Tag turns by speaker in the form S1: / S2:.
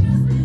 S1: just